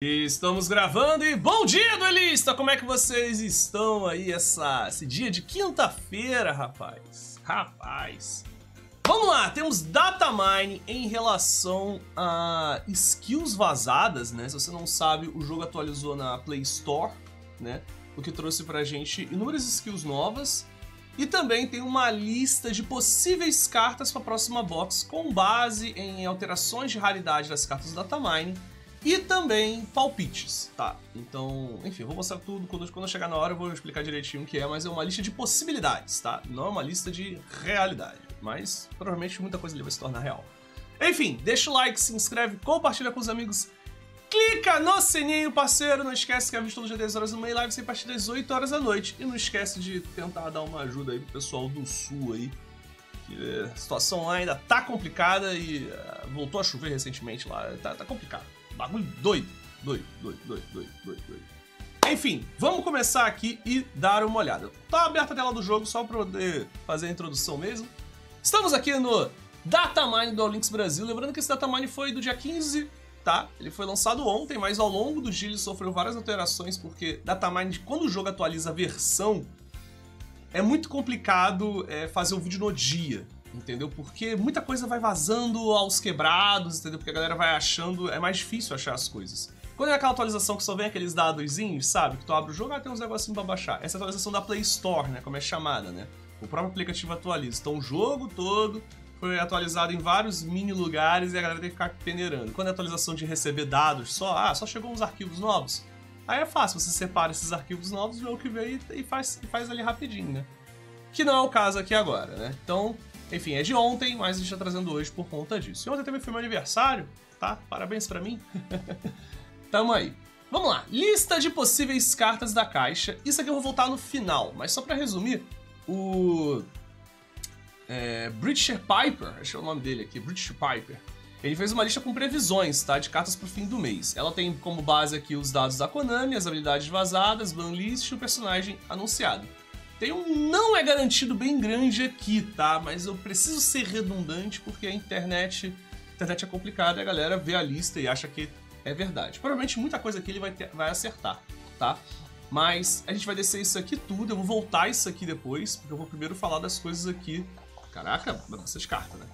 Estamos gravando e bom dia, duelista! Como é que vocês estão aí essa, esse dia de quinta-feira, rapaz? Rapaz! Vamos lá, temos datamine em relação a skills vazadas, né? Se você não sabe, o jogo atualizou na Play Store, né? O que trouxe pra gente inúmeras skills novas. E também tem uma lista de possíveis cartas para a próxima box com base em alterações de raridade das cartas do datamine e também palpites, tá? Então, enfim, eu vou mostrar tudo, quando, quando chegar na hora eu vou explicar direitinho o que é, mas é uma lista de possibilidades, tá? Não é uma lista de realidade, mas provavelmente muita coisa ali vai se tornar real. Enfim, deixa o like, se inscreve, compartilha com os amigos, clica no sininho, parceiro, não esquece que é visto todo dia 10 horas no meio live, a partir das 8 horas da noite, e não esquece de tentar dar uma ajuda aí pro pessoal do sul aí, que a situação lá ainda tá complicada e uh, voltou a chover recentemente lá, tá, tá complicado. Bagulho doido. Doido, doido, doido, doido, doido. Enfim, vamos começar aqui e dar uma olhada. Tá aberta a tela do jogo só para poder fazer a introdução mesmo. Estamos aqui no Datamine do Links Brasil. Lembrando que esse Datamine foi do dia 15, tá? Ele foi lançado ontem, mas ao longo do dia ele sofreu várias alterações, porque Datamine, quando o jogo atualiza a versão, é muito complicado é, fazer o vídeo no dia entendeu? Porque muita coisa vai vazando aos quebrados, entendeu? Porque a galera vai achando, é mais difícil achar as coisas. Quando é aquela atualização que só vem aqueles dadozinhos, sabe? Que tu abre o jogo, ah, tem uns negocinhos pra baixar. Essa é atualização da Play Store, né? Como é chamada, né? O próprio aplicativo atualiza. Então o jogo todo foi atualizado em vários mini lugares e a galera tem que ficar peneirando. Quando é atualização de receber dados só, ah, só chegou uns arquivos novos. Aí é fácil, você separa esses arquivos novos, vê o que veio e faz, e faz ali rapidinho, né? Que não é o caso aqui agora, né? Então, enfim, é de ontem, mas a gente tá trazendo hoje por conta disso. E ontem também foi meu aniversário, tá? Parabéns para mim. Tamo aí. Vamos lá, lista de possíveis cartas da caixa. Isso aqui eu vou voltar no final, mas só para resumir, o é, British Piper, acho que é o nome dele aqui, British Piper, ele fez uma lista com previsões, tá, de cartas pro fim do mês. Ela tem como base aqui os dados da Konami, as habilidades vazadas, banlist e o personagem anunciado. Tem um não é garantido bem grande aqui, tá? Mas eu preciso ser redundante porque a internet, a internet é complicada a galera vê a lista e acha que é verdade. Provavelmente muita coisa aqui ele vai, ter, vai acertar, tá? Mas a gente vai descer isso aqui tudo, eu vou voltar isso aqui depois, porque eu vou primeiro falar das coisas aqui. Caraca, bastante carta, né?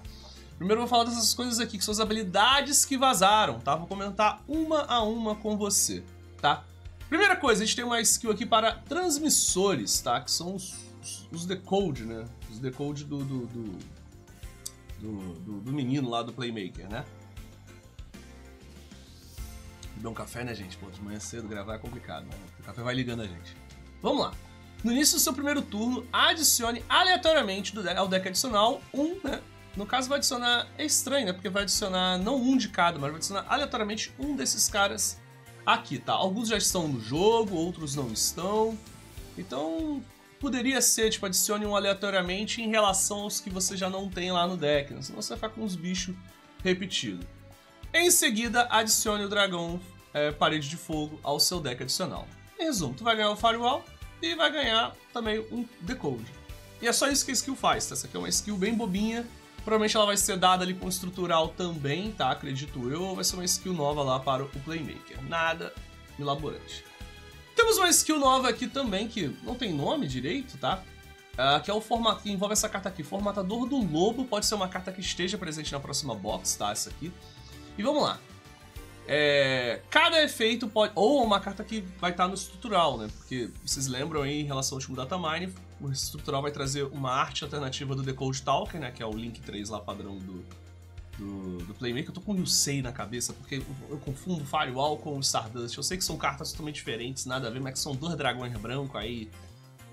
Primeiro eu vou falar dessas coisas aqui, que são as habilidades que vazaram, tá? Vou comentar uma a uma com você, tá? Primeira coisa, a gente tem uma skill aqui para transmissores, tá? Que são os, os decode, né? Os decode do do, do, do, do, menino lá do Playmaker, né? Beber um café, né, gente? Pô, de manhã cedo gravar é complicado, né? O café vai ligando a gente. Vamos lá. No início do seu primeiro turno, adicione aleatoriamente do deck, ao deck adicional um, né? No caso, vai adicionar. É estranho, né? Porque vai adicionar não um de cada, mas vai adicionar aleatoriamente um desses caras aqui, tá? Alguns já estão no jogo, outros não estão. Então, poderia ser, tipo, adicione um aleatoriamente em relação aos que você já não tem lá no deck, né? senão você vai ficar com uns bichos repetidos. Em seguida, adicione o dragão é, parede de fogo ao seu deck adicional. Em resumo, tu vai ganhar o Firewall e vai ganhar também um Decode. E é só isso que a skill faz, tá? Essa aqui é uma skill bem bobinha, Provavelmente ela vai ser dada ali com estrutural também, tá? Acredito eu, ou vai ser uma skill nova lá para o Playmaker. Nada elaborante. Temos uma skill nova aqui também, que não tem nome direito, tá? Uh, que é o formato que envolve essa carta aqui. Formatador do Lobo pode ser uma carta que esteja presente na próxima box, tá? Essa aqui. E vamos lá. É, cada efeito pode. Ou uma carta que vai estar no estrutural, né? Porque vocês lembram aí em relação ao último Datamine, o estrutural vai trazer uma arte alternativa do Decode Talker, né? Que é o Link 3 lá padrão do, do, do Playmaker. Eu tô com o Yusei na cabeça, porque eu confundo Firewall com Stardust. Eu sei que são cartas totalmente diferentes, nada a ver, mas que são dois dragões brancos aí.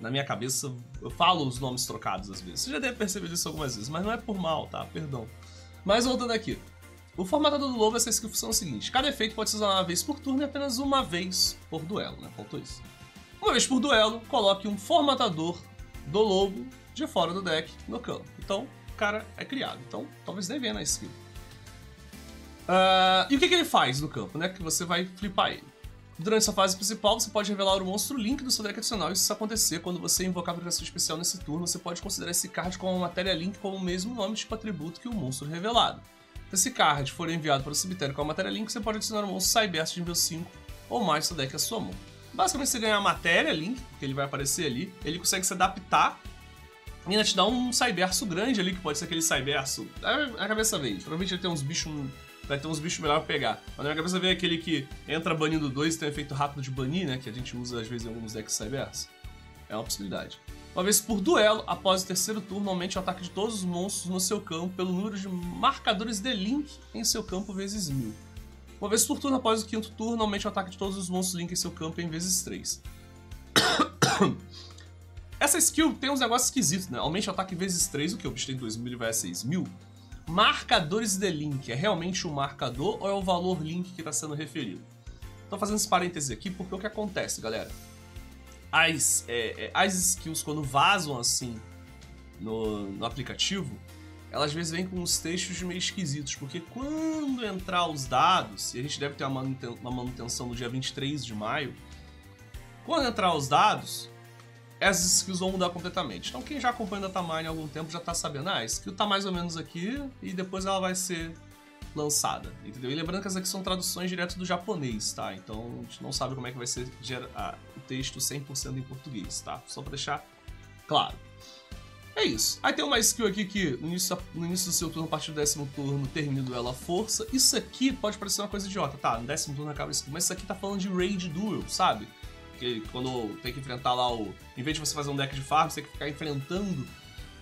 Na minha cabeça, eu falo os nomes trocados às vezes. Você já deve perceber isso algumas vezes, mas não é por mal, tá? Perdão. Mas voltando aqui. O formatador do lobo, essa skill funciona o seguinte: cada efeito pode ser usado uma vez por turno e apenas uma vez por duelo, né? Faltou isso. Uma vez por duelo, coloque um formatador do lobo de fora do deck no campo. Então, o cara é criado. Então, talvez dê ver na skill. Uh, e o que, que, ele faz no campo, né? Que você vai flipar ele. Durante sua fase principal, você pode revelar o monstro Link do seu deck adicional. E se isso acontecer, quando você invocar a aplicação especial nesse turno, você pode considerar esse card como uma matéria Link com o mesmo nome tipo atributo que o monstro revelado. Se esse card for enviado para o cemitério com a matéria Link, você pode adicionar o monstro Cyberse de nível 5 ou mais do deck à sua mão. Basicamente você ganha a matéria, Link, porque ele vai aparecer ali, ele consegue se adaptar e ainda te dá um cyberso grande ali, que pode ser aquele cyberso. A cabeça veio. Provavelmente ele tem uns bichos. Vai ter uns bichos melhor pra pegar. Mas na minha cabeça veio aquele que entra banindo dois e tem um efeito rápido de banir, né? Que a gente usa às vezes em alguns decks cyberso. É uma possibilidade. Uma vez por duelo, após o terceiro turno, aumente o ataque de todos os monstros no seu campo pelo número de marcadores de Link em seu campo vezes mil. Uma vez por turno, após o quinto turno, aumente o ataque de todos os monstros Link em seu campo em vezes 3. Essa skill tem uns negócios esquisitos, né? Aumente o ataque vezes 3, o que? O bicho tem 2000 e vai a 6000. Marcadores de Link, é realmente o um marcador ou é o valor Link que está sendo referido? Tô fazendo esse parêntese aqui porque o que acontece, galera? As, é, é, as skills, quando vazam assim no, no aplicativo, elas às vezes vêm com uns textos meio esquisitos, porque quando entrar os dados, e a gente deve ter uma manutenção no dia 23 de maio, quando entrar os dados, essas skills vão mudar completamente. Então quem já acompanha o Datamine há algum tempo já tá sabendo, ah, a skill tá mais ou menos aqui e depois ela vai ser lançada, entendeu? E lembrando que essas aqui são traduções direto do japonês, tá? Então a gente não sabe como é que vai ser ah, o texto 100% em português, tá? Só pra deixar claro. É isso. Aí tem uma skill aqui que no início, no início do seu turno, a partir do décimo turno, termina o duelo força. Isso aqui pode parecer uma coisa idiota, tá? No décimo turno acaba a skill, mas isso aqui tá falando de Raid Duel, sabe? Porque quando tem que enfrentar lá o. Em vez de você fazer um deck de farm, você tem que ficar enfrentando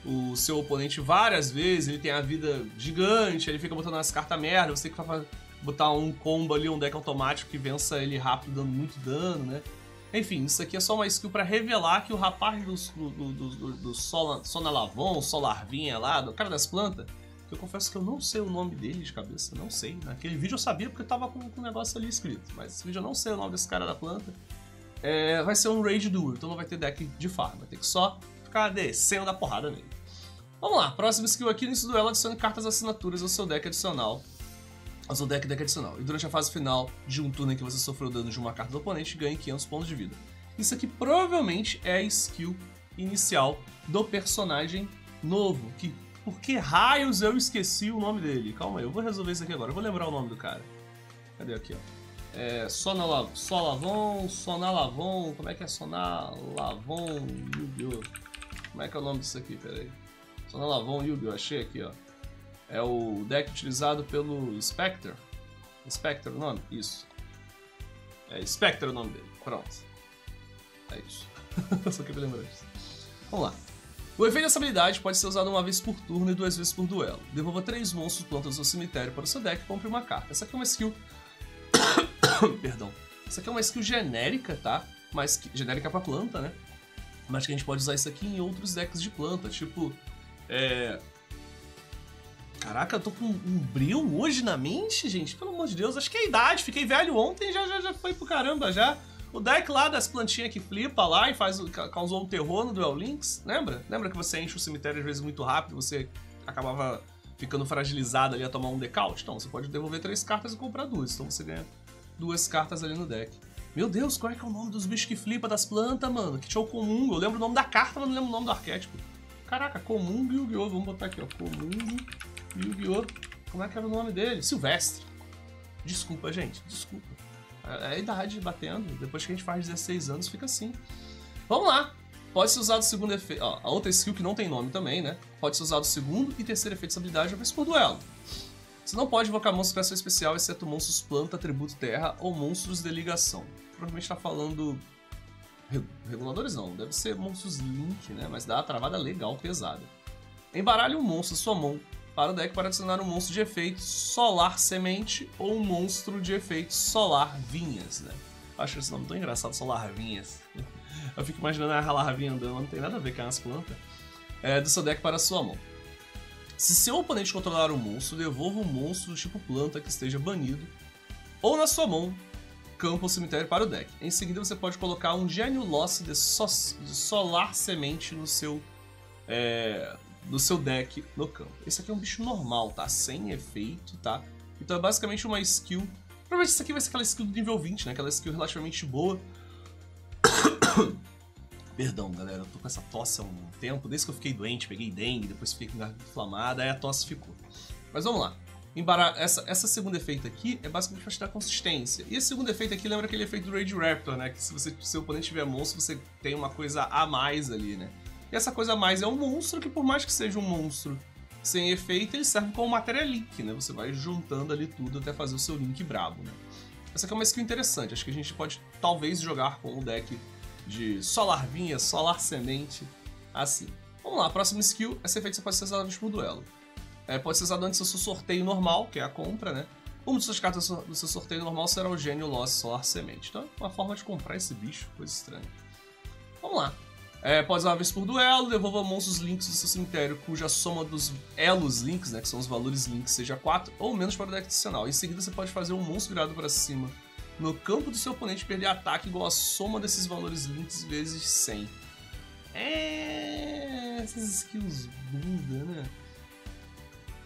o seu oponente várias vezes, ele tem a vida gigante, ele fica botando as cartas merda, você tem que botar um combo ali, um deck automático que vença ele rápido, dando muito dano, né? Enfim, isso aqui é só uma skill para revelar que o rapaz do, do, do, do, do Solarvinha lá, do cara das plantas, eu confesso que eu não sei o nome dele de cabeça, não sei. Naquele vídeo eu sabia porque tava com, com o negócio ali escrito, mas esse vídeo eu não sei o nome desse cara da planta é, vai ser um Raid Duel, então não vai ter deck de farm, vai ter que só ficar descendo da porrada nele. Vamos lá, próximo skill aqui, nesse duelo adicione cartas assinaturas ao seu deck adicional. Ao seu deck deck adicional. E durante a fase final de um turno em que você sofreu dano de uma carta do oponente, ganhe 500 pontos de vida. Isso aqui provavelmente é a skill inicial do personagem novo, que por que raios eu esqueci o nome dele? Calma aí, eu vou resolver isso aqui agora, eu vou lembrar o nome do cara. Cadê aqui, ó? É, Sonala, Solavon, Sonalavon, como é que é Sonalavon Yu-Gi-Oh! Como é que é o nome disso aqui? Pera aí. Sonalavon Yu-Gi-Oh! Achei aqui, ó. É o deck utilizado pelo Spectre. Spectre o nome? Isso. É Spectre o nome dele. Pronto. É isso. Só que me lembrar disso. Vamos lá. O efeito dessa habilidade pode ser usado uma vez por turno e duas vezes por duelo. Devolva três monstros plantas do cemitério para o seu deck e compre uma carta. Essa aqui é uma skill Perdão. Isso aqui é uma skill genérica, tá? Mas genérica pra planta, né? Mas que a gente pode usar isso aqui em outros decks de planta, tipo. É... Caraca, eu tô com um brilho hoje na mente, gente. Pelo amor de Deus, acho que é a idade. Fiquei velho ontem já, já, já foi pro caramba já. O deck lá das plantinhas que flipa lá e faz, causou um terror no Duel Links, lembra? Lembra que você enche o cemitério às vezes muito rápido você acabava ficando fragilizado ali a tomar um decaute? Então, você pode devolver três cartas e comprar duas. Então você ganha duas cartas ali no deck. Meu Deus, qual é que é o nome dos bichos que flipa das plantas, mano? Que tinha o comum. Eu lembro o nome da carta, mas não lembro o nome do arquétipo. Caraca, comum Yu-Gi-Oh! Vamos botar aqui, ó. Comum Yu-Gi-Oh! Como é que era o nome dele? Silvestre. Desculpa, gente. Desculpa. É, é a idade batendo. Depois que a gente faz 16 anos, fica assim. Vamos lá. Pode ser usado o segundo efeito. Ó, a outra skill que não tem nome também, né? Pode ser usado o segundo e terceiro efeito de habilidade uma vez por duelo. Você não pode invocar monstros para ação especial, exceto monstros planta, atributo terra ou monstros de ligação. Provavelmente está falando. Reguladores não, deve ser monstros Link, né? Mas dá uma travada legal, pesada. Embaralhe um monstro sua mão para o deck para adicionar um monstro de efeito Solar Semente ou um monstro de efeito Solar Vinhas, né? Acho esse nome tão engraçado, Solar Vinhas. Eu fico imaginando a larvinha andando, não tem nada a ver com as plantas. É, do seu deck para a sua mão. Se seu oponente controlar um monstro, devolva um monstro do tipo planta que esteja banido, ou na sua mão, campo ou cemitério para o deck. Em seguida, você pode colocar um Gênio Loss de, so de Solar Semente no seu, é, no seu deck no campo. Esse aqui é um bicho normal, tá? Sem efeito, tá? Então é basicamente uma skill. Provavelmente isso aqui vai ser aquela skill do nível 20, né? Aquela skill relativamente boa. Perdão, galera, eu tô com essa tosse há um tempo, desde que eu fiquei doente, peguei dengue, depois fiquei com garganta inflamada, aí a tosse ficou. Mas vamos lá. embara... essa, essa segunda efeito aqui é basicamente pra te dar consistência. E esse segundo efeito aqui lembra aquele efeito do Rage Raptor, né? Que se você, se seu oponente tiver monstro, você tem uma coisa a mais ali, né? E essa coisa a mais é um monstro que, por mais que seja um monstro sem efeito, ele serve como matéria link, né? Você vai juntando ali tudo até fazer o seu link brabo, né? Essa aqui é uma skill interessante, acho que a gente pode talvez jogar com o deck de Solar Vinha, Solar Semente, assim. Vamos lá, próxima skill, essa efeito você pode ser usado no duelo. É, pode ser usado antes do seu sorteio normal, que é a compra, né? Uma de suas cartas do seu sorteio normal será o Gênio Lost Solar Semente. Então é uma forma de comprar esse bicho, coisa estranha. Vamos lá. É, pode usar uma vez por duelo, devolva monstros links do seu cemitério cuja soma dos elos links, né, que são os valores links, seja 4 ou menos para o deck adicional. Em seguida você pode fazer um monstro virado para cima no campo do seu oponente perder ataque igual a soma desses valores links vezes 100. É... essas skills bunda, né?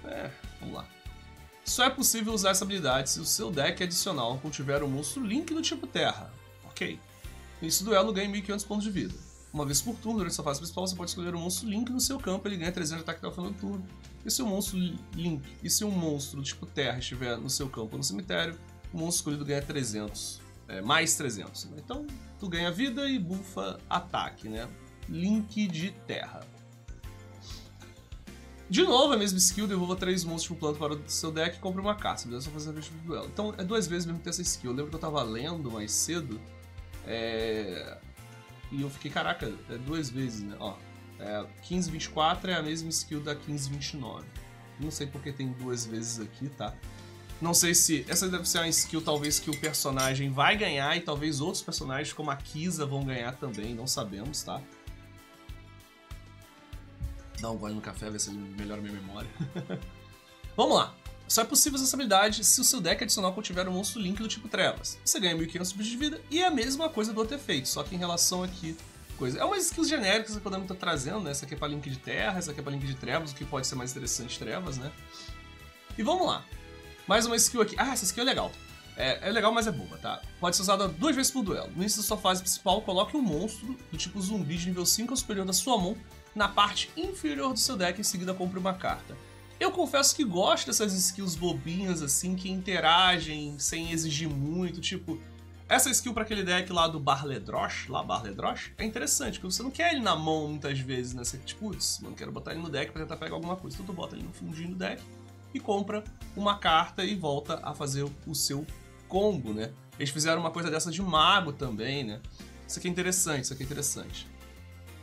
É, vamos lá. Só é possível usar essa habilidade se o seu deck adicional contiver um monstro link do tipo terra. Ok. Nesse duelo ganha 1500 pontos de vida. Uma vez por turno, durante sua fase principal, você pode escolher um monstro Link no seu campo, ele ganha 300 de ataque até o final do turno. E se o monstro Link, e se um monstro tipo Terra estiver no seu campo ou no cemitério, o monstro escolhido ganha 300, é, mais 300. Né? Então, tu ganha vida e bufa ataque, né? Link de Terra. De novo, a mesma skill, devolva três monstros pro plano para o seu deck e compre uma caça. Beleza? Só fazer a vez duelo. Então, é duas vezes mesmo ter essa skill. Eu lembro que eu tava lendo mais cedo. É... E eu fiquei, caraca, é duas vezes, né? Ó, é, 1524 é a mesma skill da 1529. Não sei porque tem duas vezes aqui, tá? Não sei se. Essa deve ser uma skill, talvez, que o personagem vai ganhar e talvez outros personagens, como a Kisa, vão ganhar também, não sabemos, tá? Dá um gole no café, ver se melhora minha memória. Vamos lá! Só é possível essa habilidade se o seu deck adicional contiver um monstro Link do tipo Trevas. Você ganha 1500 pontos de vida e é a mesma coisa do outro efeito, só que em relação aqui coisa. É umas skills genéricas que podemos estar trazendo, né? Essa aqui é pra Link de Terra, essa aqui é pra Link de Trevas, o que pode ser mais interessante Trevas, né? E vamos lá. Mais uma skill aqui. Ah, essa skill é legal. É, é legal, mas é boba, tá? Pode ser usada duas vezes por duelo. No início da sua fase principal, coloque um monstro do tipo zumbi de nível 5 ou superior da sua mão na parte inferior do seu deck, em seguida compre uma carta. Eu confesso que gosto dessas skills bobinhas, assim, que interagem sem exigir muito. Tipo, essa skill para aquele deck lá do Barledrosh, lá Barledrosh, é interessante, porque você não quer ele na mão muitas vezes, né? Você, tipo, putz, mano, quero botar ele no deck pra tentar pegar alguma coisa. Então tu bota ele no fundinho do deck e compra uma carta e volta a fazer o seu combo, né? Eles fizeram uma coisa dessa de mago também, né? Isso aqui é interessante, isso aqui é interessante.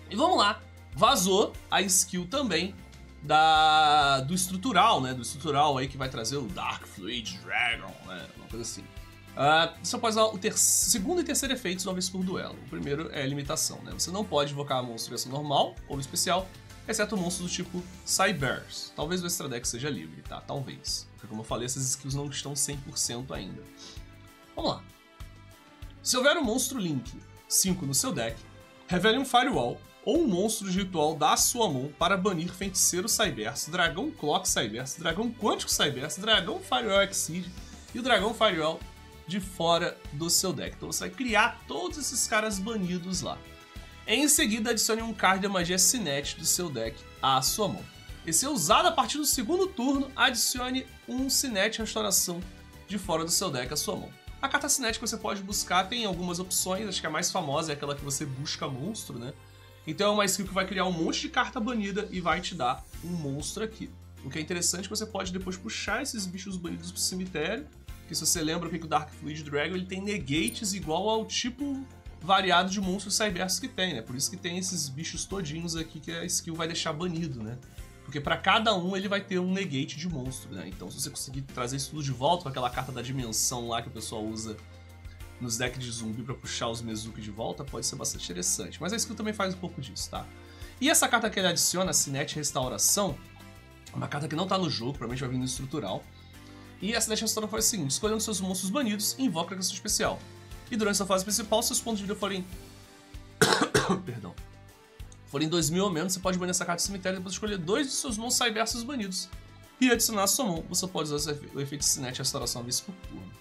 E vamos lá, vazou a skill também da, do estrutural, né? Do estrutural aí que vai trazer o Dark Fluid Dragon, né? Uma coisa assim. Uh, você pode usar o ter segundo e terceiro efeitos uma vez por duelo. O primeiro é limitação, né? Você não pode invocar a monstro em normal ou especial, exceto monstros do tipo Cybers. Talvez o Extra Deck seja livre, tá? Talvez. Porque como eu falei, essas skills não estão 100% ainda. Vamos lá. Se houver um monstro Link 5 no seu deck, revele um Firewall ou um monstro de ritual da sua mão para banir Feiticeiro Cyberse, Dragão Clock Cyberse, Dragão Quântico Cyberse, Dragão Firewall Exceed e o Dragão Firewall de fora do seu deck. Então você vai criar todos esses caras banidos lá. Em seguida, adicione um card da magia Cinet do seu deck à sua mão. E se usado a partir do segundo turno, adicione um Cinet Restauração de fora do seu deck à sua mão. A carta cinética você pode buscar, tem algumas opções, acho que a mais famosa é aquela que você busca monstro, né? Então é uma skill que vai criar um monte de carta banida e vai te dar um monstro aqui. O que é interessante é que você pode depois puxar esses bichos banidos pro cemitério, que se você lembra que o Dark Fluid Dragon ele tem negates igual ao tipo variado de monstros cybersos que tem, né? Por isso que tem esses bichos todinhos aqui que a skill vai deixar banido, né? Porque para cada um ele vai ter um negate de monstro, né? Então se você conseguir trazer isso tudo de volta com aquela carta da dimensão lá que o pessoal usa nos decks de zumbi para puxar os Mezuki de volta, pode ser bastante interessante. Mas a skill também faz um pouco disso, tá? E essa carta que ele adiciona, Cinete Restauração, é uma carta que não tá no jogo, provavelmente vai vir no estrutural. E a Cinete Restauração faz o seguinte, escolhendo seus monstros banidos, invoca a questão especial. E durante sua fase principal, seus pontos de vida forem... Perdão. Forem 2 mil ou menos, você pode banir essa carta do cemitério e depois escolher dois de seus monstros cybersos banidos. E adicionar a sua mão, você pode usar o efeito Cinete Restauração uma vez por turno.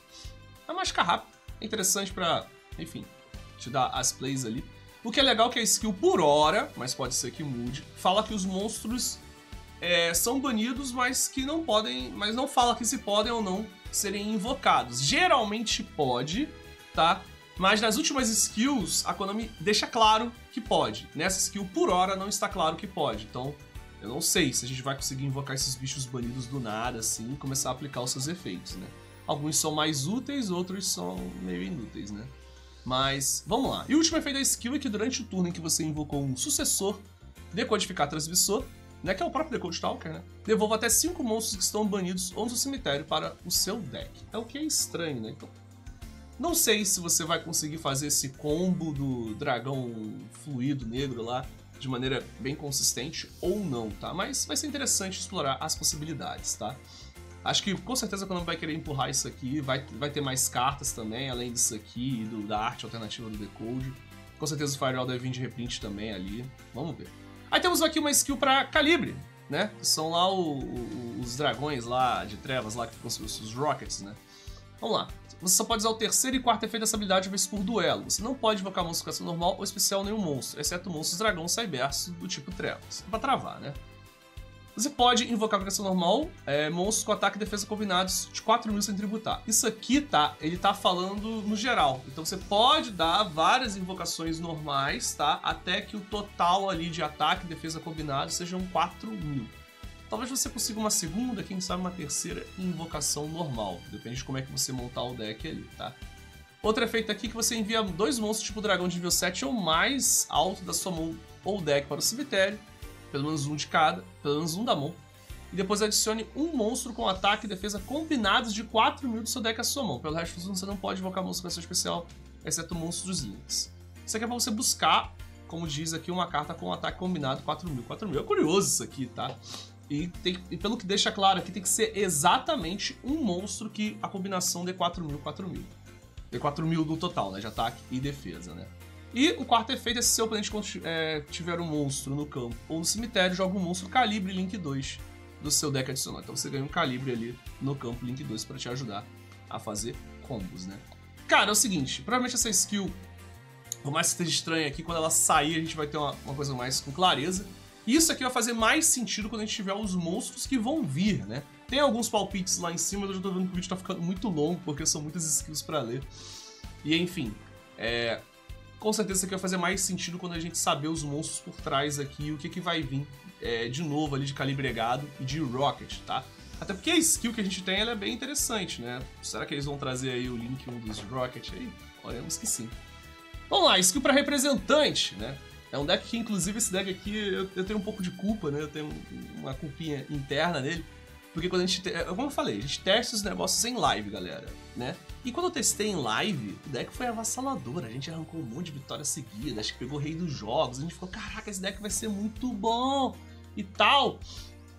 É mais rápido interessante para, enfim, te dar as plays ali. O que é legal é que a skill por hora, mas pode ser que mude, fala que os monstros é, são banidos, mas que não podem, mas não fala que se podem ou não serem invocados. Geralmente pode, tá? Mas nas últimas skills, a Konami deixa claro que pode. Nessa skill, por hora, não está claro que pode. Então, eu não sei se a gente vai conseguir invocar esses bichos banidos do nada, assim, e começar a aplicar os seus efeitos, né? Alguns são mais úteis, outros são meio inúteis, né? Mas, vamos lá. E o último efeito da skill é que durante o turno em que você invocou um sucessor, decodificar transmissor, né, que é o próprio Decode Stalker, né? Devolva até 5 monstros que estão banidos ou no cemitério para o seu deck. É o que é estranho, né? Então, não sei se você vai conseguir fazer esse combo do dragão fluido negro lá de maneira bem consistente ou não, tá? Mas vai ser interessante explorar as possibilidades, tá? Acho que com certeza quando vai querer empurrar isso aqui, vai, vai ter mais cartas também, além disso aqui, do, da arte alternativa do Decode. Com certeza o Firewall deve vir de reprint também ali. Vamos ver. Aí temos aqui uma skill para Calibre, né? São lá o, o, os dragões lá de trevas lá que ficam os, os rockets, né? Vamos lá. Você só pode usar o terceiro e quarto efeito dessa habilidade uma vez por duelo. Você não pode invocar com normal ou especial nenhum monstro, exceto monstros dragão cyberso do tipo trevas. Pra travar, né? Você pode invocar questão normal é, monstros com ataque e defesa combinados de 4 mil sem tributar. Isso aqui, tá? Ele tá falando no geral. Então você pode dar várias invocações normais, tá? Até que o total ali de ataque e defesa combinados sejam 4 mil. Talvez você consiga uma segunda, quem sabe uma terceira invocação normal. Depende de como é que você montar o deck ali, tá? Outro efeito aqui é que você envia dois monstros tipo dragão de nível 7 ou mais alto da sua mão ou deck para o cemitério pelo menos um de cada, pelo menos um da mão. E depois adicione um monstro com ataque e defesa combinados de 4 mil do seu deck à sua mão. Pelo resto você não pode invocar monstro com essa especial, exceto monstros links. Isso aqui é pra você buscar, como diz aqui, uma carta com ataque combinado 4 mil. 4 mil é curioso isso aqui, tá? E, tem, e pelo que deixa claro aqui, tem que ser exatamente um monstro que a combinação dê 4 mil, 4 mil. Dê 4 mil no total, né? De ataque e defesa, né? E o quarto efeito é se seu oponente é, tiver um monstro no campo ou no cemitério, joga um monstro calibre Link 2 do seu deck adicional. Então você ganha um calibre ali no campo Link 2 para te ajudar a fazer combos, né? Cara, é o seguinte, provavelmente essa skill, por mais que esteja estranha aqui, quando ela sair a gente vai ter uma, uma coisa mais com clareza. Isso aqui vai fazer mais sentido quando a gente tiver os monstros que vão vir, né? Tem alguns palpites lá em cima, mas eu já tô vendo que o vídeo tá ficando muito longo, porque são muitas skills para ler. E enfim, é, com certeza isso aqui vai fazer mais sentido quando a gente saber os monstros por trás aqui, o que, que vai vir é, de novo ali de calibregado e de rocket, tá? Até porque a skill que a gente tem ela é bem interessante, né? Será que eles vão trazer aí o link um dos rocket aí? Olhamos que sim. Vamos lá, skill para representante, né? É um deck que, inclusive, esse deck aqui eu, eu, tenho um pouco de culpa, né? Eu tenho uma culpinha interna nele. Porque quando a gente. Como eu falei, a gente testa os negócios em live, galera, né? E quando eu testei em live, o deck foi avassalador. A gente arrancou um monte de vitórias seguidas, acho que pegou o rei dos jogos. A gente falou: caraca, esse deck vai ser muito bom e tal.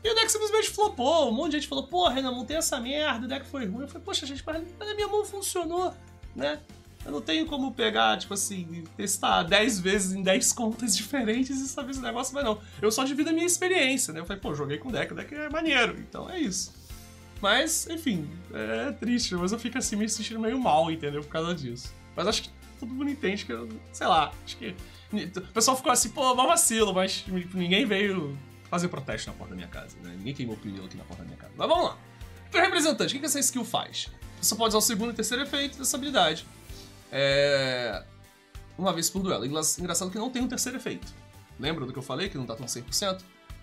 E o deck simplesmente flopou. Um monte de gente falou: pô, Renan, montei essa merda, o deck foi ruim. Eu falei: poxa, gente, mas a minha mão funcionou, né? Eu não tenho como pegar, tipo assim, testar 10 vezes em 10 contas diferentes e saber se o negócio vai não. Eu só divido a minha experiência, né? Eu falei, pô, joguei com deck, o deck é maneiro, então é isso. Mas, enfim, é triste, mas eu fico assim me sentindo meio mal, entendeu? Por causa disso. Mas acho que todo mundo entende que eu, sei lá, acho que. O pessoal ficou assim, pô, mal vacilo, mas ninguém veio fazer protesto na porta da minha casa, né? Ninguém queimou pneu aqui na porta da minha casa. Mas vamos lá. Para representante, o que essa skill faz? Você pode usar o segundo e terceiro efeito dessa habilidade é... Uma vez por duelo. Engraçado que não tem um terceiro efeito. Lembra do que eu falei, que não tá tão 100%?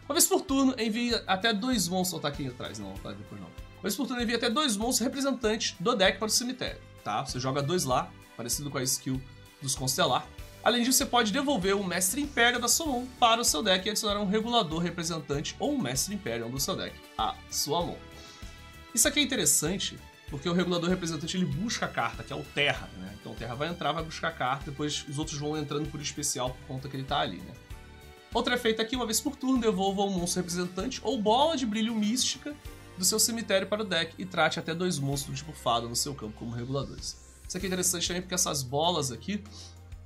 Uma vez por turno, envie até dois monstros. Tá aqui atrás, não, tá depois não. Uma vez por turno, envie até dois monstros representantes do deck para o cemitério, tá? Você joga dois lá, parecido com a skill dos Constelar. Além disso, você pode devolver o Mestre Império da sua mão para o seu deck e adicionar um regulador representante ou um Mestre Império do seu deck à sua mão. Isso aqui é interessante porque o regulador representante ele busca a carta, que é o Terra, né? Então o Terra vai entrar, vai buscar a carta, depois os outros vão entrando por especial por conta que ele tá ali, né? Outro efeito aqui, uma vez por turno, devolva um monstro representante ou bola de brilho mística do seu cemitério para o deck e trate até dois monstros tipo fada no seu campo como reguladores. Isso aqui é interessante também porque essas bolas aqui,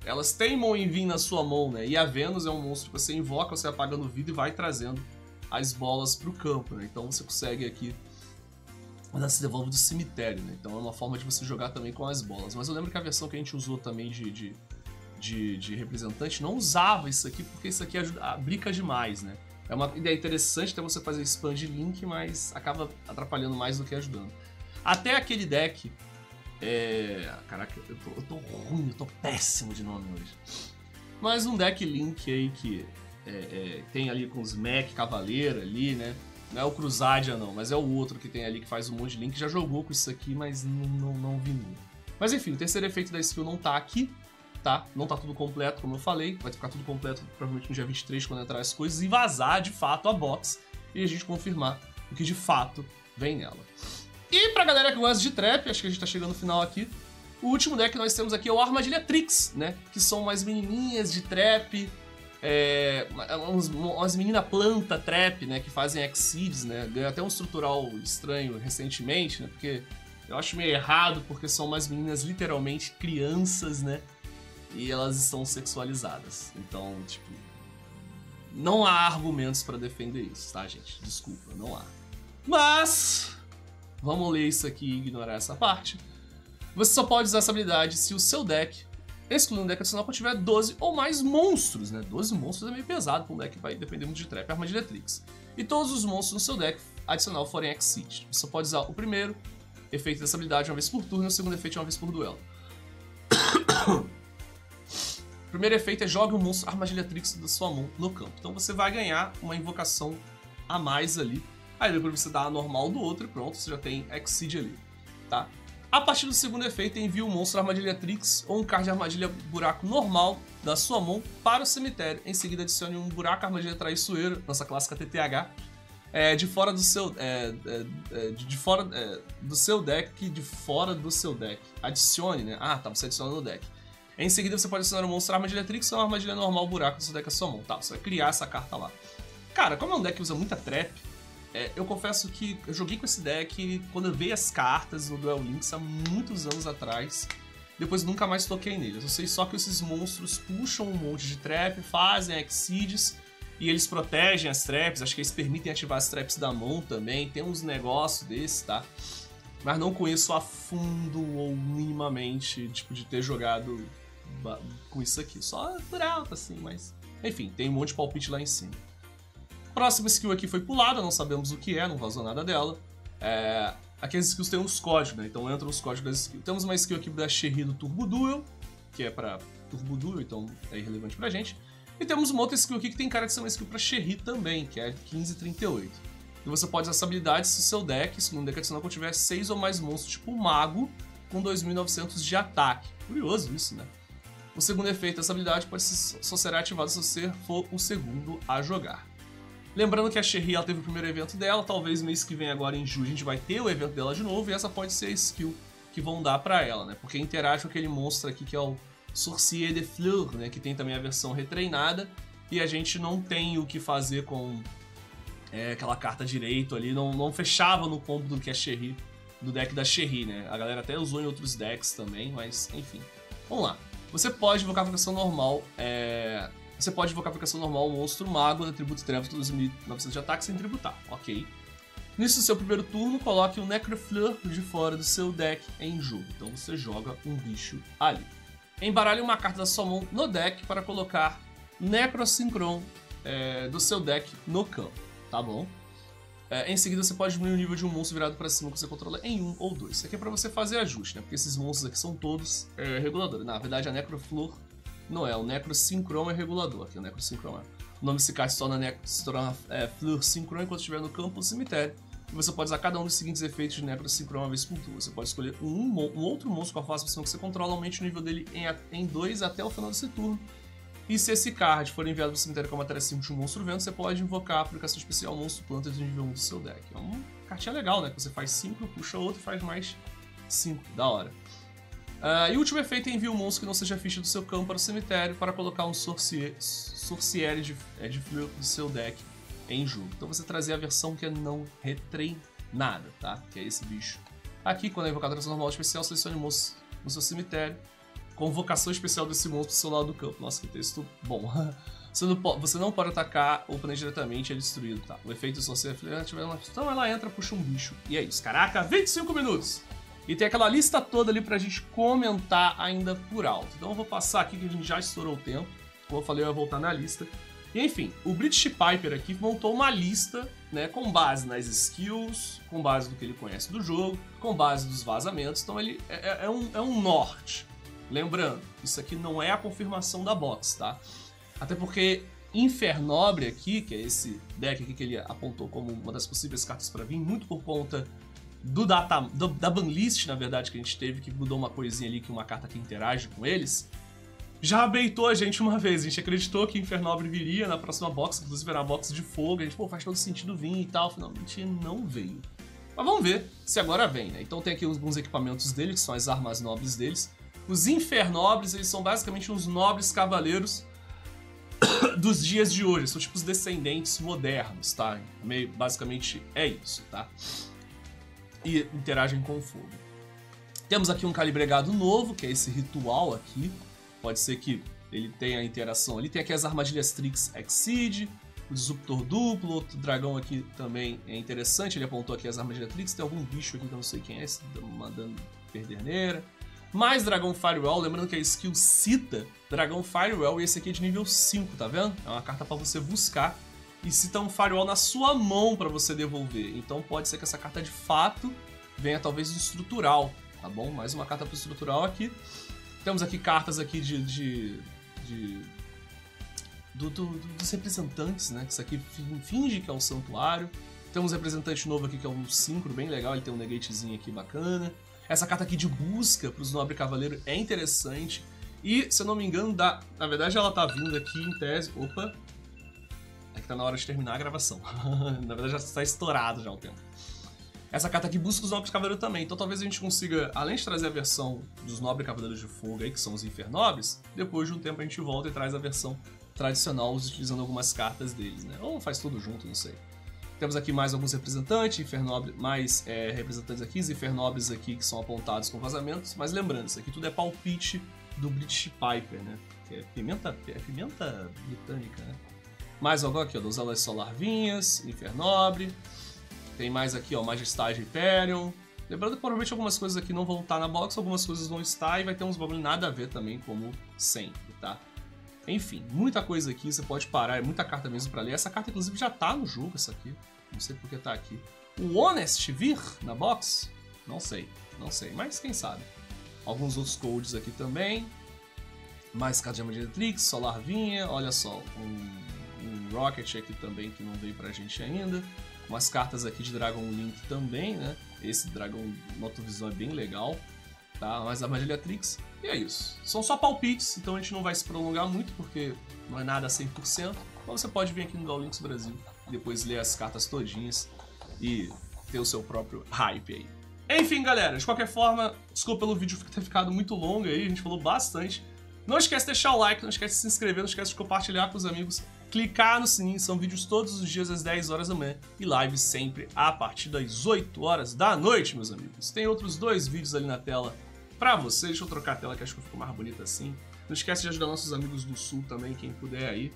elas em vir na sua mão, né? E a Vênus é um monstro que você invoca, você apagando vida e vai trazendo as bolas para o campo, né? Então você consegue aqui ela se devolve do cemitério, né? Então é uma forma de você jogar também com as bolas. Mas eu lembro que a versão que a gente usou também de, de, de, de representante não usava isso aqui, porque isso aqui ajuda, brica demais, né? É uma ideia interessante até você fazer spam de link, mas acaba atrapalhando mais do que ajudando. Até aquele deck. É... Caraca, eu tô, eu tô ruim, eu tô péssimo de nome hoje. Mas um deck link aí que é, é, tem ali com os Mech Cavaleiro ali, né? Não é o Crusadia não, mas é o outro que tem ali que faz um monte de link. Já jogou com isso aqui, mas não, não, não vi muito. Mas enfim, o terceiro efeito da skill não tá aqui, tá? Não tá tudo completo, como eu falei. Vai ficar tudo completo provavelmente no dia 23, quando entrar as coisas, e vazar de fato a box e a gente confirmar o que de fato vem nela. E pra galera que gosta de trap, acho que a gente tá chegando no final aqui. O último deck que nós temos aqui é o Armadilha Trix, né? Que são umas menininhas de trap, é, umas, meninas planta trap, né? Que fazem Exceeds, né? Ganhou até um estrutural estranho recentemente, né? Porque eu acho meio errado, porque são umas meninas literalmente crianças, né? E elas estão sexualizadas. Então, tipo. Não há argumentos para defender isso, tá, gente? Desculpa, não há. Mas. Vamos ler isso aqui e ignorar essa parte. Você só pode usar essa habilidade se o seu deck, excluindo o deck adicional, tiver 12 ou mais monstros, né? 12 monstros é meio pesado para um deck vai depender muito de trap, armadilha Trix. E todos os monstros no seu deck adicional forem Exceed. Você pode usar o primeiro efeito dessa habilidade uma vez por turno e o segundo efeito uma vez por duelo. o primeiro efeito é jogue um monstro armadilha Trix da sua mão no campo. Então você vai ganhar uma invocação a mais ali. Aí depois você dá a normal do outro e pronto, você já tem Exceed ali, tá? A partir do segundo efeito, envia o monstro Armadilha Trix ou um card de Armadilha Buraco normal da sua mão para o cemitério. Em seguida, adicione um Buraco Armadilha Traiçoeiro, nossa clássica TTH, é, de fora do seu é, é, é de, de, fora é, do seu deck de fora do seu deck. Adicione né? Ah tá você adiciona no deck. Em seguida você pode adicionar um monstro armadilha trix ou uma armadilha normal buraco do seu deck à sua mão tá? Você vai criar essa carta lá. Cara como é um deck que usa muita trap é, eu confesso que eu joguei com esse deck quando eu veio as cartas no Duel Links há muitos anos atrás. Depois nunca mais toquei neles. Eu sei só que esses monstros puxam um monte de trap, fazem exceeds e eles protegem as traps. Acho que eles permitem ativar as traps da mão também. Tem uns negócios desses, tá? Mas não conheço a fundo ou minimamente, tipo, de ter jogado com isso aqui. Só por alto, assim, mas. Enfim, tem um monte de palpite lá em cima. Próxima skill aqui foi pulada, não sabemos o que é, não vazou nada dela. É, aqui as skills têm os códigos, né? Então entra os códigos das skills. Temos uma skill aqui da Sherry do Turbo Duel, que é pra Turbo Duel, então é irrelevante pra gente. E temos uma outra skill aqui que tem cara de ser uma skill pra Sherry também, que é 1538. E você pode usar essa habilidade se seu deck, se no deck adicional tiver 6 ou mais monstros, tipo Mago, com 2900 de ataque. Curioso isso, né? O segundo efeito dessa habilidade pode só ser ativado se você for o segundo a jogar. Lembrando que a Sherry ela teve o primeiro evento dela, talvez mês que vem agora em julho a gente vai ter o evento dela de novo e essa pode ser a skill que vão dar para ela, né? Porque interage com aquele monstro aqui que é o Sorcier de Fleur, né? Que tem também a versão retreinada e a gente não tem o que fazer com é, aquela carta direito ali, não, não fechava no combo do que a Sherry, do deck da Sherry, né? A galera até usou em outros decks também, mas enfim. Vamos lá. Você pode invocar a versão normal, é, você pode invocar a aplicação normal monstro mago atributo trevas todos 2.900 de ataque sem tributar, ok? Nisso, seu primeiro turno, coloque o um Necrofleur de fora do seu deck em jogo. Então você joga um bicho ali. Embaralhe uma carta da sua mão no deck para colocar Necrosynchron é, do seu deck no campo, tá bom? É, em seguida, você pode diminuir o nível de um monstro virado para cima que você controla em um ou dois. Isso aqui é para você fazer ajuste, né? Porque esses monstros aqui são todos é, reguladores. Na verdade, a Necroflor não é, o Necrosynchron é regulador aqui, o Necrosynchron é. O nome se torna, necro, se torna é, Fleur Synchron enquanto estiver no campo do cemitério. E você pode usar cada um dos seguintes efeitos de Necrosynchron uma vez por turno. Você pode escolher um, um outro monstro com a face que você controla, aumente o nível dele em 2 até o final desse turno. E se esse card for enviado para o cemitério com a matéria 5 de um monstro vento, você pode invocar a aplicação especial monstro planta de nível 1 do seu deck. É uma cartinha legal, né? Que você faz 5, puxa outro e faz mais 5. Da hora. Uh, e o último efeito é envia um monstro que não seja ficha do seu campo para o cemitério para colocar um sorcier, sorciere de, é, de do seu deck em jogo. Então você trazer a versão que é não retreinada, tá? Que é esse bicho. Aqui, quando é invocado a normal especial, selecione o monstro no seu cemitério. Convocação especial desse monstro do seu lado do campo. Nossa, que texto bom. Você não, pode, você não pode atacar o oponente diretamente, é destruído, tá? O efeito do Sorcerer Então ela entra, puxa um bicho. E é isso. Caraca, 25 minutos! E tem aquela lista toda ali pra gente comentar ainda por alto. Então eu vou passar aqui que a gente já estourou o tempo. Como eu falei, eu vou voltar na lista. E enfim, o British Piper aqui montou uma lista, né, com base nas skills, com base do que ele conhece do jogo, com base dos vazamentos. Então ele é, é, é um, é um norte. Lembrando, isso aqui não é a confirmação da box, tá? Até porque Infernobre aqui, que é esse deck aqui que ele apontou como uma das possíveis cartas para vir, muito por conta do data, do, da banlist, na verdade, que a gente teve, que mudou uma coisinha ali, que uma carta que interage com eles, já beitou a gente uma vez. A gente acreditou que Infernobre viria na próxima box, inclusive era a box de fogo. A gente, pô, faz todo sentido vir e tal. Finalmente não veio. Mas vamos ver se agora vem, né? Então tem aqui alguns equipamentos dele, que são as armas nobres deles. Os Infernobres, eles são basicamente uns nobres cavaleiros dos dias de hoje. São tipo os descendentes modernos, tá? Meio, basicamente é isso, tá? E interagem com o fogo. Temos aqui um calibregado novo, que é esse ritual aqui. Pode ser que ele tenha interação ali. Tem aqui as armadilhas Trix Exceed, o disruptor duplo, outro dragão aqui também é interessante. Ele apontou aqui as armadilhas Trix. Tem algum bicho aqui que eu não sei quem é, mandando perderneira mais Dragão Firewall, lembrando que a skill cita Dragão Firewall e esse aqui é de nível 5, tá vendo? É uma carta para você buscar e cita um Firewall na sua mão para você devolver. Então pode ser que essa carta de fato venha talvez do estrutural, tá bom? Mais uma carta pro estrutural aqui. Temos aqui cartas aqui de... de, de do, do, dos representantes, né? Que isso aqui finge que é um santuário. Temos um representante novo aqui que é um Synchro, bem legal, ele tem um negatezinho aqui bacana. Essa carta aqui de busca para os Nobre Cavaleiro é interessante. E, se eu não me engano, dá... na verdade ela tá vindo aqui em tese... Opa! Na hora de terminar a gravação. na verdade já está estourado já o tempo. Essa carta aqui busca os Nobres Cavaleiros também, então talvez a gente consiga, além de trazer a versão dos Nobres Cavaleiros de Fogo aí, que são os Infernobres, depois de um tempo a gente volta e traz a versão tradicional utilizando algumas cartas deles, né? Ou faz tudo junto, não sei. Temos aqui mais alguns representantes, Infernobre, mais é, representantes aqui, os Infernobres aqui que são apontados com vazamentos. Mas lembrando, isso aqui tudo é palpite do British Piper, né? Que é pimenta, é pimenta britânica, né? Mais algo aqui, ó, dos Alas Solarvinhas, Infernobre. Tem mais aqui, ó, Majestade Hyperion. Lembrando que provavelmente algumas coisas aqui não vão estar na box, algumas coisas vão estar e vai ter uns bagulho nada a ver também, como sempre, tá? Enfim, muita coisa aqui, você pode parar, é muita carta mesmo para ler. Essa carta, inclusive, já tá no jogo, essa aqui. Não sei porque tá aqui. O Honest vir na box? Não sei, não sei, mas quem sabe. Alguns outros codes aqui também. Mais carta de Trix, Solar Vinha, olha só, um, um Rocket aqui também que não veio pra gente ainda. Umas cartas aqui de Dragon Link também, né? Esse Dragon Notovisão é bem legal tá? Mais armadilha Trix. E é isso. São só palpites, então a gente não vai se prolongar muito, porque não é nada 100%. Mas você pode vir aqui no Galinks Brasil depois ler as cartas todinhas e ter o seu próprio hype aí. Enfim, galera, de qualquer forma, desculpa pelo vídeo ter ficado muito longo aí, a gente falou bastante. Não esquece de deixar o like, não esquece de se inscrever, não esquece de compartilhar com os amigos, clicar no sininho, são vídeos todos os dias às 10 horas da manhã e lives sempre a partir das 8 horas da noite, meus amigos. Tem outros dois vídeos ali na tela pra vocês. Deixa eu trocar a tela que acho que ficou mais bonita assim. Não esquece de ajudar nossos amigos do Sul também, quem puder aí.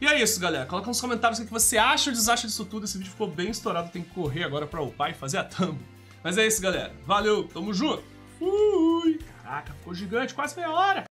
E é isso, galera. Coloca nos comentários o que você acha ou desacha disso tudo. Esse vídeo ficou bem estourado, tem que correr agora pra upar e fazer a thumb. Mas é isso, galera. Valeu, tamo junto. Fui! Caraca, ficou gigante, quase meia hora.